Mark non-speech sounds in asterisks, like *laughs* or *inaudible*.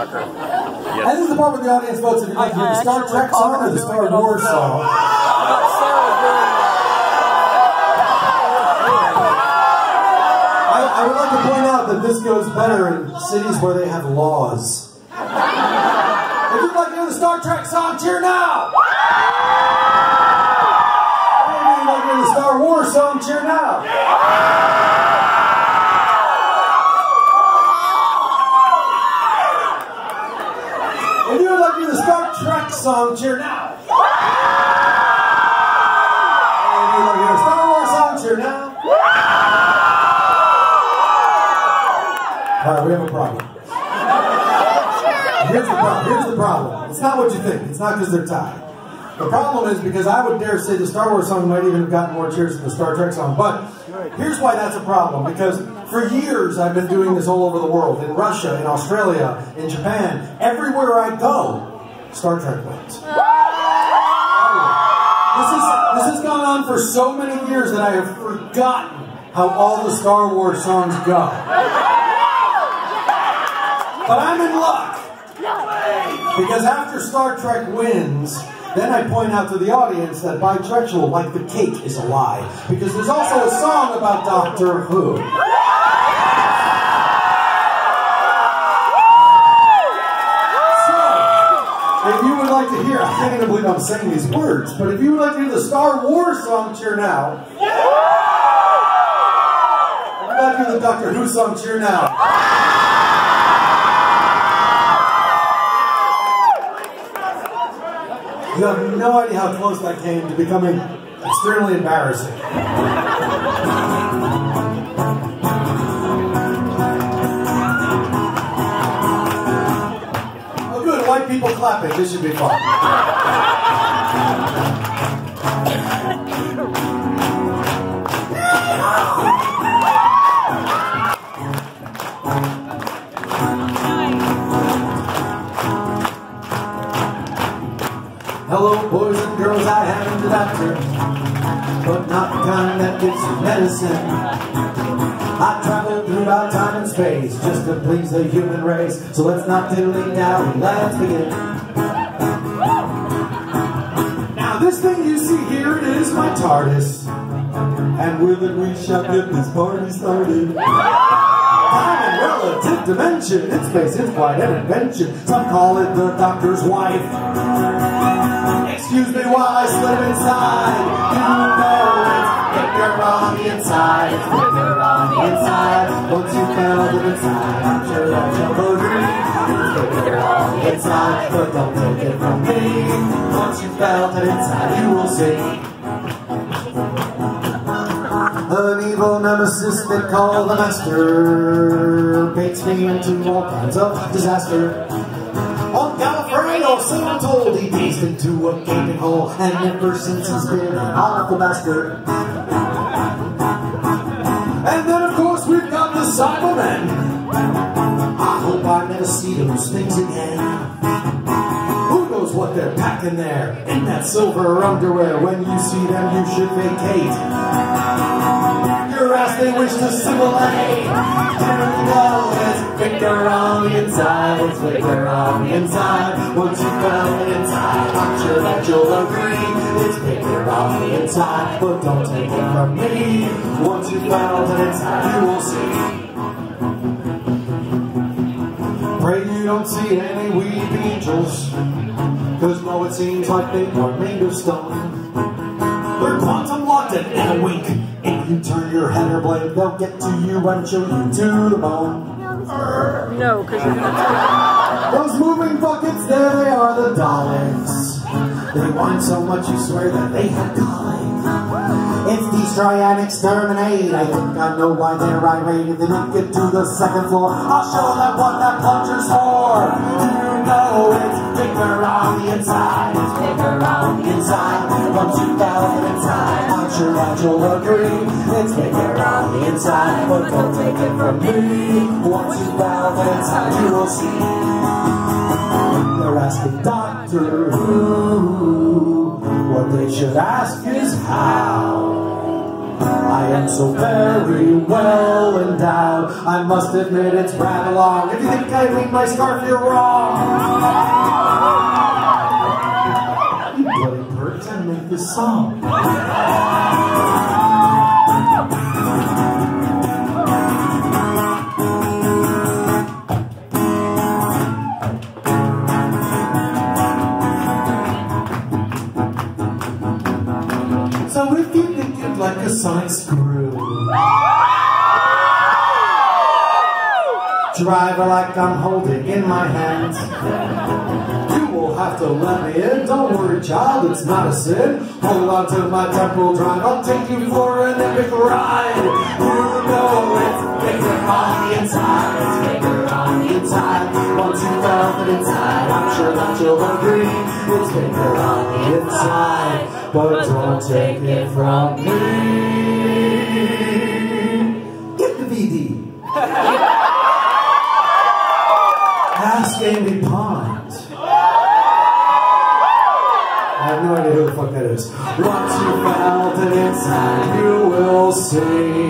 Skywalker. Yes. And this is the part where the audience votes if you like the Star Trek song or the Star Wars song. I, I would like to point out that this goes better in cities where they have laws. If you'd like to hear the Star Trek song, cheer now! Maybe you'd like to hear the Star Wars song, cheer now! Cheer now. And you Star Wars cheer now. All right, we have a problem. Here's the problem. Here's the problem. It's not what you think. It's not because they're tied. The problem is because I would dare say the Star Wars song might even have gotten more cheers than the Star Trek song. But here's why that's a problem. Because for years I've been doing this all over the world. In Russia, in Australia, in Japan. Everywhere I go, Star Trek wins. This, is, this has gone on for so many years that I have forgotten how all the Star Wars songs go. But I'm in luck. Because after Star Trek wins, then I point out to the audience that bitrektual, like the cake, is a lie. Because there's also a song about Doctor Who. Like to hear, I can't even believe I'm saying these words, but if you would like to hear the Star Wars song, cheer now. If you'd like to hear the Doctor Who song, cheer now. You have no idea how close that came to becoming extremely embarrassing. Clapping. This should be fun. Hello, boys and girls, I am the doctor, but not the kind that gives you medicine. I travel throughout time and space just to please the human race. So let's not dilly now, let's begin. This thing you see here is my TARDIS. And with it we shall get this party started. Time and relative dimension, in space it's quite an invention. Some call it the doctor's wife. Excuse me while I slip inside. You know it's bigger on the inside inside. Once you felt it inside, I'm sure that you'll all inside, but don't take it from me. Once you felt it inside, you will see. An evil nemesis they call the master Baits me into all kinds of disaster On Gallifrey, so I'm told He paced into a gaping hole And ever since he's been an awful bastard and then, Cybermen. I hope I never see those things again. Who knows what they're packing there in that silver underwear? When you see them, you should vacate. Your ass they wish to know it's finger on the inside, it's finger on the inside. Once you fell inside, I'm sure that you'll agree. It's bigger on the inside, but don't take it from me. Once you found it inside, you will see. Pray you don't see any weeping angels, cause no, it seems like they were made of stone. They're quantum locked in a wink. If you turn your head or blade, they'll get to you and chill you to the bone. No, because you're gonna Those moving buckets, there they are, the Daleks. They whine so much you swear that they have colic. If these try and exterminate, I think I know why they're irate. If they make it to the second floor, I'll show them what that plunger's for. You know it's bigger on the inside. It's bigger on the inside. You found it inside, I'm sure that you'll agree. It's bigger on the inside, but don't take it from me. Once you found it inside, you will see. They're asking Doctor What they should ask is how. I am so very well endowed. I must admit it's rather long. If you think I leave my scarf, you're wrong. You bloody perks, I make this song. So if you think like a sonic screw, drive it like I'm holding in my hands. Have to let me in. Don't worry, child, it's not a sin. Hold on to my temple drive. I'll take you for an epic ride. You know it's bigger on the inside. It's bigger on the inside. Once you felt it inside, I'm sure that you'll agree. It's bigger on the inside. But don't take it from me. Get the VD. *laughs* Ask Amy Pond. I have no idea who the fuck that is. Once you felt it inside, you will see.